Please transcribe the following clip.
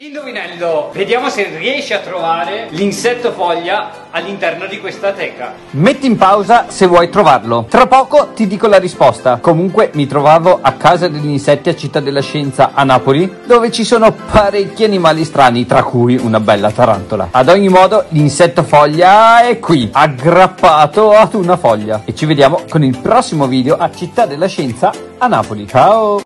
Indovinello, vediamo se riesci a trovare l'insetto foglia all'interno di questa teca. Metti in pausa se vuoi trovarlo. Tra poco ti dico la risposta. Comunque mi trovavo a casa degli insetti a Città della Scienza a Napoli, dove ci sono parecchi animali strani, tra cui una bella tarantola. Ad ogni modo, l'insetto foglia è qui, aggrappato ad una foglia. E ci vediamo con il prossimo video a Città della Scienza a Napoli. Ciao!